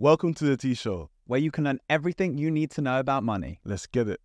Welcome to the T Show. where you can learn everything you need to know about money. Let's get it.